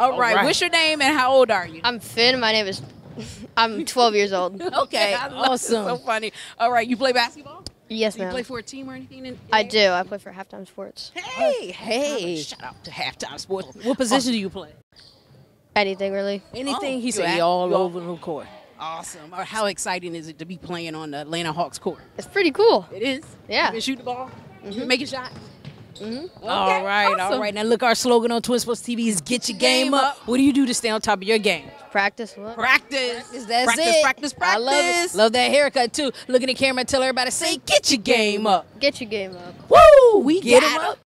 All right. right. What's your name and how old are you? I'm Finn. My name is. I'm 12 years old. okay. I love it. awesome. So funny. All right. You play basketball? Yes, Do you play for a team or anything? In, I do. I play for Halftime Sports. Hey, Hey. Shout out to Halftime Sports. What position do you play? Anything really? Anything Oh, he said, act- all all- over the court. Awesome. Or how exciting is it to be playing on the Atlanta Hawks court? It's pretty cool. It is. Yeah. You can shoot the ball. You can mm-hmm. make a shot. Mm-hmm. all right, awesome. right. Now look, our slogan on Twin Sports TV is "Get your game, up. What do you do to stay on top of your game? Practice what? Practice. That's practice, it. Practice, practice, I love it. Love that haircut too. Look in the camera and tell everybody, say, "Get your game up." Get your game up. Woo! We Get get 'em him up. up.